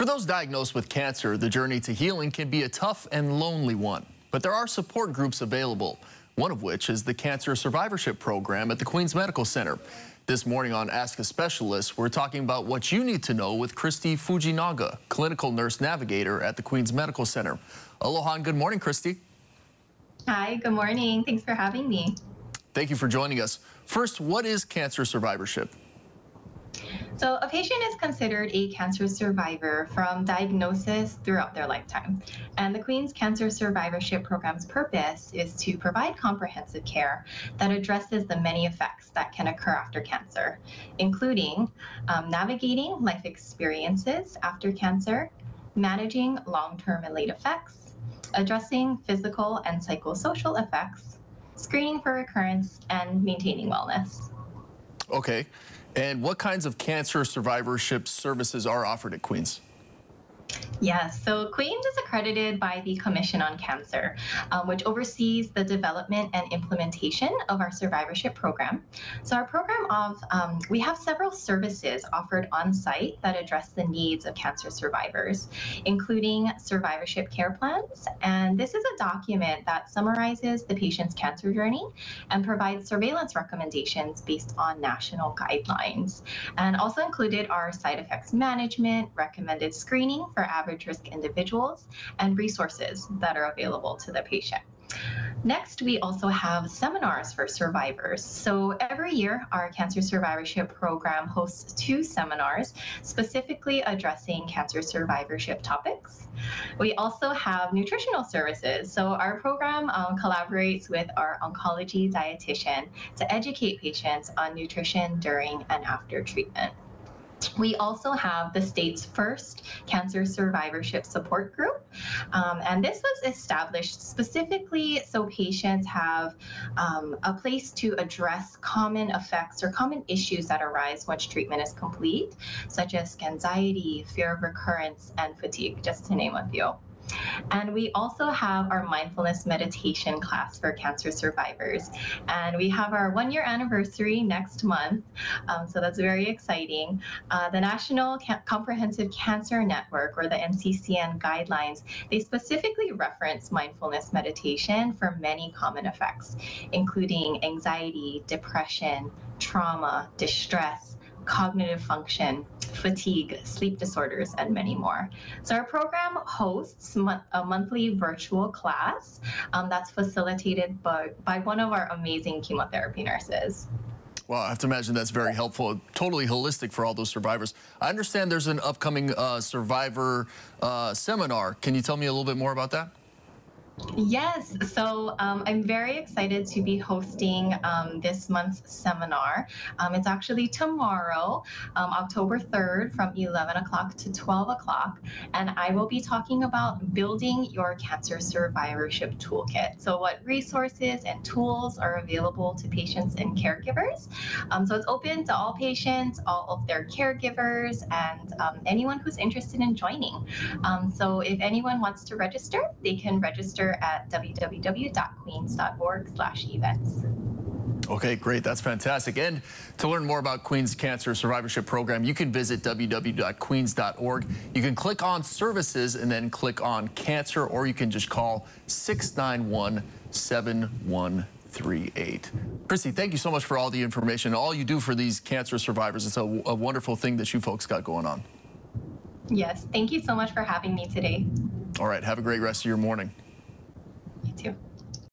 For those diagnosed with cancer, the journey to healing can be a tough and lonely one. But there are support groups available, one of which is the Cancer Survivorship Program at the Queens Medical Center. This morning on Ask a Specialist, we're talking about what you need to know with Christy Fujinaga, clinical nurse navigator at the Queens Medical Center. Aloha and good morning, Christy. Hi, good morning. Thanks for having me. Thank you for joining us. First, what is cancer survivorship? So a patient is considered a cancer survivor from diagnosis throughout their lifetime. And the Queen's Cancer Survivorship Program's purpose is to provide comprehensive care that addresses the many effects that can occur after cancer, including um, navigating life experiences after cancer, managing long-term and late effects, addressing physical and psychosocial effects, screening for recurrence, and maintaining wellness. Okay. And what kinds of cancer survivorship services are offered at Queens? Yes, so Queens is accredited by the Commission on Cancer, um, which oversees the development and implementation of our survivorship program. So our program of, um, we have several services offered on site that address the needs of cancer survivors, including survivorship care plans. And this is a document that summarizes the patient's cancer journey and provides surveillance recommendations based on national guidelines. And also included are side effects management, recommended screening for average risk individuals, and resources that are available to the patient. Next, we also have seminars for survivors. So every year, our Cancer Survivorship Program hosts two seminars specifically addressing cancer survivorship topics. We also have nutritional services. So our program um, collaborates with our oncology dietitian to educate patients on nutrition during and after treatment. We also have the state's first cancer survivorship support group. Um, and this was established specifically so patients have um, a place to address common effects or common issues that arise once treatment is complete, such as anxiety, fear of recurrence, and fatigue, just to name a few. And we also have our mindfulness meditation class for cancer survivors. And we have our one year anniversary next month. Um, so that's very exciting. Uh, the National Ca Comprehensive Cancer Network, or the NCCN guidelines, they specifically reference mindfulness meditation for many common effects, including anxiety, depression, trauma, distress, cognitive function, fatigue, sleep disorders, and many more. So our program hosts a monthly virtual class um, that's facilitated by, by one of our amazing chemotherapy nurses. Well, I have to imagine that's very helpful, totally holistic for all those survivors. I understand there's an upcoming uh, survivor uh, seminar. Can you tell me a little bit more about that? Yes, so um, I'm very excited to be hosting um, this month's seminar. Um, it's actually tomorrow, um, October 3rd from 11 o'clock to 12 o'clock, and I will be talking about building your cancer survivorship toolkit. So what resources and tools are available to patients and caregivers. Um, so it's open to all patients, all of their caregivers, and um, anyone who's interested in joining. so if anyone wants to register, they can register at www.queens.org/events. Okay, great. That's fantastic. And to learn more about Queens Cancer Survivorship Program, you can visit www.queens.org. You can click on services and then click on cancer, or you can just call 691 7138. Christy, thank you so much for all the information, all you do for these cancer survivors. It's a, a wonderful thing that you folks got going on. Yes, thank you so much for having me today. All right, have a great rest of your morning. You too.